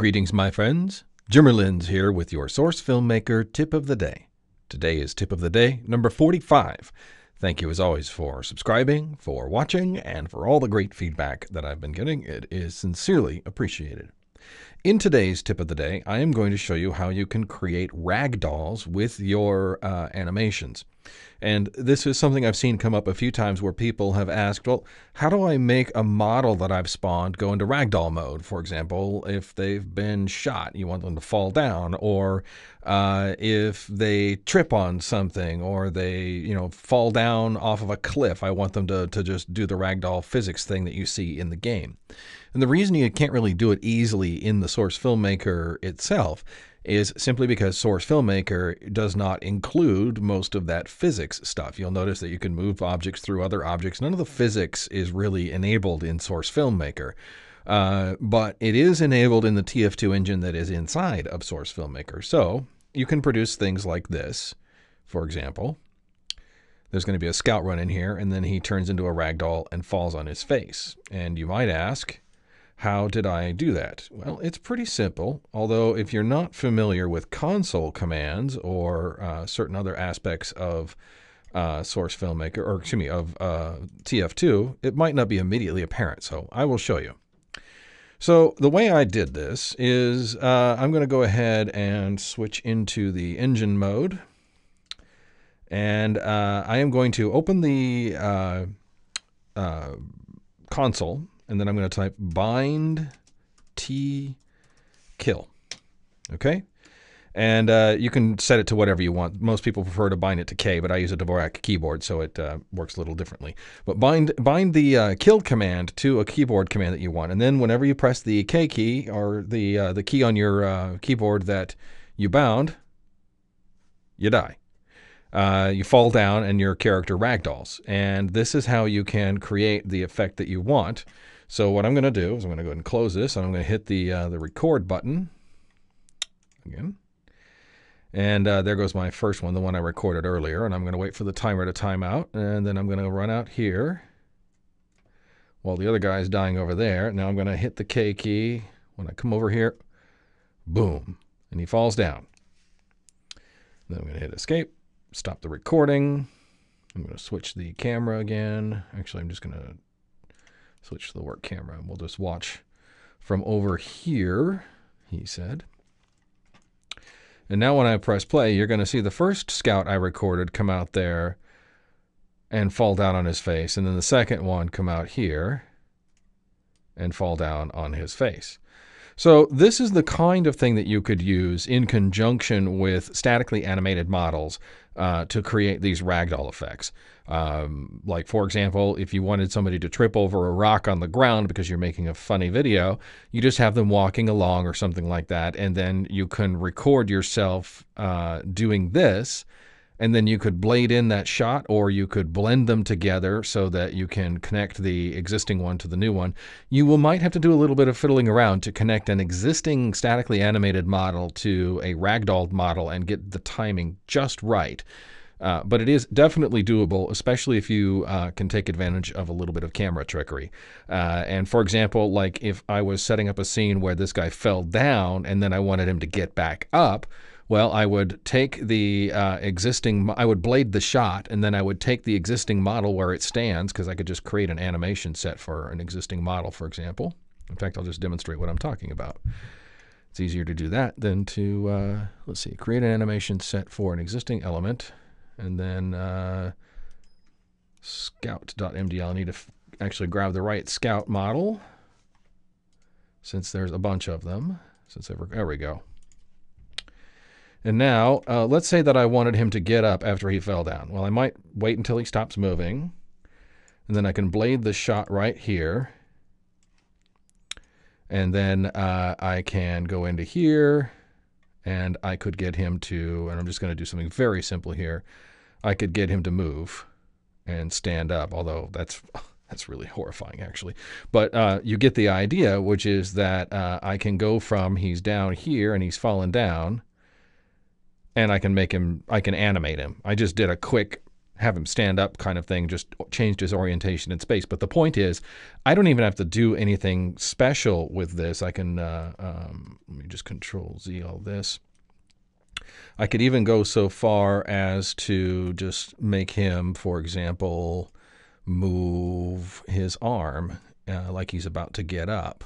Greetings, my friends. Jimer Lins here with your Source Filmmaker Tip of the Day. Today is Tip of the Day number 45. Thank you, as always, for subscribing, for watching, and for all the great feedback that I've been getting. It is sincerely appreciated. In today's tip of the day, I am going to show you how you can create ragdolls with your uh, animations. And this is something I've seen come up a few times where people have asked, well, how do I make a model that I've spawned go into ragdoll mode? For example, if they've been shot, you want them to fall down, or uh, if they trip on something, or they, you know, fall down off of a cliff, I want them to, to just do the ragdoll physics thing that you see in the game. And the reason you can't really do it easily in the Source Filmmaker itself is simply because Source Filmmaker does not include most of that physics stuff. You'll notice that you can move objects through other objects. None of the physics is really enabled in Source Filmmaker. Uh, but it is enabled in the TF2 engine that is inside of Source Filmmaker. So you can produce things like this, for example. There's going to be a scout run in here, and then he turns into a ragdoll and falls on his face. And you might ask, how did I do that? Well, it's pretty simple, although if you're not familiar with console commands or uh, certain other aspects of uh, Source Filmmaker, or excuse me, of uh, TF2, it might not be immediately apparent, so I will show you. So the way I did this is uh, I'm going to go ahead and switch into the engine mode. And uh, I am going to open the uh, console and then I'm going to type bind t kill. Okay? And uh, you can set it to whatever you want. Most people prefer to bind it to K, but I use a Dvorak keyboard, so it uh, works a little differently. But bind bind the uh, kill command to a keyboard command that you want, and then whenever you press the K key or the uh, the key on your uh, keyboard that you bound, you die uh, you fall down and your character ragdolls. And this is how you can create the effect that you want. So what I'm going to do is I'm going to go ahead and close this, and I'm going to hit the uh, the record button again. And uh, there goes my first one, the one I recorded earlier. And I'm going to wait for the timer to time out. And then I'm going to run out here while the other guy is dying over there. Now I'm going to hit the K key. When I come over here, boom, and he falls down. Then I'm going to hit escape stop the recording. I'm going to switch the camera again. Actually, I'm just going to switch to the work camera. And we'll just watch from over here, he said. And now when I press play, you're going to see the first scout I recorded come out there and fall down on his face. And then the second one come out here and fall down on his face. So this is the kind of thing that you could use in conjunction with statically animated models uh, to create these ragdoll effects. Um, like, for example, if you wanted somebody to trip over a rock on the ground because you're making a funny video, you just have them walking along or something like that, and then you can record yourself uh, doing this and then you could blade in that shot or you could blend them together so that you can connect the existing one to the new one. You will might have to do a little bit of fiddling around to connect an existing statically animated model to a ragdoll model and get the timing just right. Uh, but it is definitely doable, especially if you uh, can take advantage of a little bit of camera trickery. Uh, and for example, like if I was setting up a scene where this guy fell down and then I wanted him to get back up, well, I would take the uh, existing, I would blade the shot, and then I would take the existing model where it stands, because I could just create an animation set for an existing model, for example. In fact, I'll just demonstrate what I'm talking about. It's easier to do that than to, uh, let's see, create an animation set for an existing element, and then uh, scout.mdl. I need to actually grab the right scout model, since there's a bunch of them. Since ever, there we go. And now, uh, let's say that I wanted him to get up after he fell down. Well, I might wait until he stops moving. And then I can blade the shot right here. And then uh, I can go into here and I could get him to, and I'm just going to do something very simple here. I could get him to move and stand up, although that's that's really horrifying actually. But uh, you get the idea, which is that uh, I can go from he's down here and he's fallen down and I can make him, I can animate him. I just did a quick have him stand up kind of thing, just changed his orientation in space. But the point is, I don't even have to do anything special with this. I can, uh, um, let me just control Z all this. I could even go so far as to just make him, for example, move his arm uh, like he's about to get up.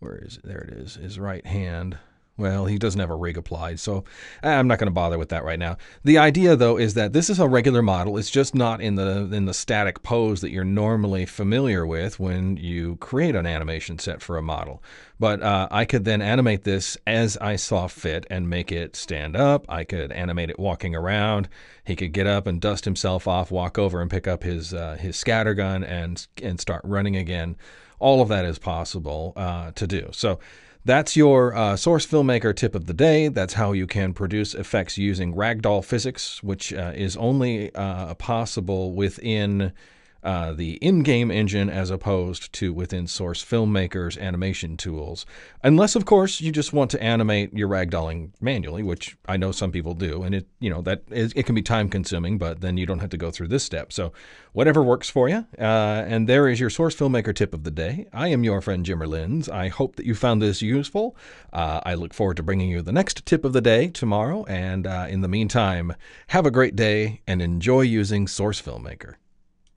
Where is it? There it is. His right hand. Well, he doesn't have a rig applied, so I'm not going to bother with that right now. The idea, though, is that this is a regular model. It's just not in the in the static pose that you're normally familiar with when you create an animation set for a model. But uh, I could then animate this as I saw fit and make it stand up. I could animate it walking around. He could get up and dust himself off, walk over and pick up his uh, his scatter gun and and start running again. All of that is possible uh, to do. So. That's your uh, source filmmaker tip of the day. That's how you can produce effects using ragdoll physics, which uh, is only uh, possible within uh, the in-game engine as opposed to within Source Filmmaker's animation tools. Unless, of course, you just want to animate your ragdolling manually, which I know some people do, and it you know that is, it can be time-consuming, but then you don't have to go through this step. So whatever works for you. Uh, and there is your Source Filmmaker tip of the day. I am your friend Jimer Lins. I hope that you found this useful. Uh, I look forward to bringing you the next tip of the day tomorrow. And uh, in the meantime, have a great day and enjoy using Source Filmmaker.